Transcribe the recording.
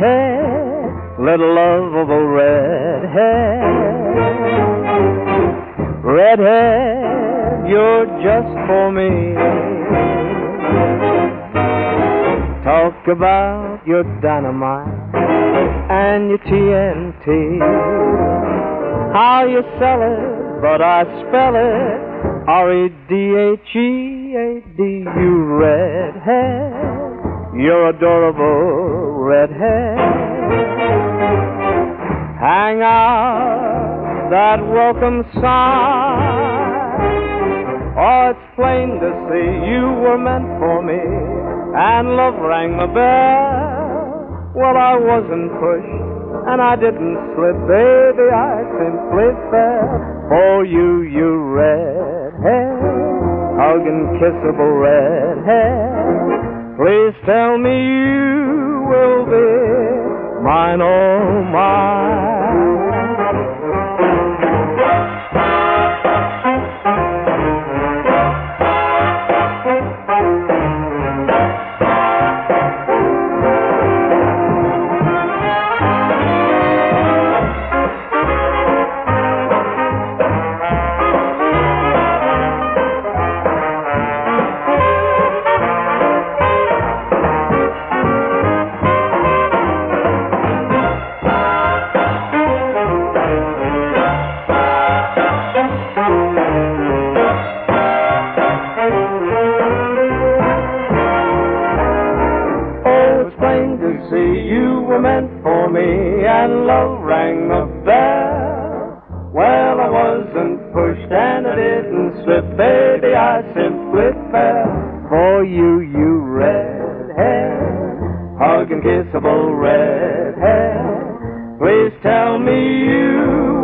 Redhead, little lovable red redhead, you're just for me. Talk about your dynamite and your TNT. How you sell it, but I spell it R E D H E A D. You red you're adorable redhead. Hang out that welcome sign. Oh, it's plain to see you were meant for me, and love rang the bell. Well, I wasn't pushed, and I didn't slip, baby, I simply fell for you, you red hair, redhead, hugging kissable redhead. Please tell me you will be mine, oh mine. See you were meant for me, and love rang the bell. Well, I wasn't pushed and I didn't slip, baby, I simply fell for you, you red hair, redhead, hugging kissable redhead. Please tell me you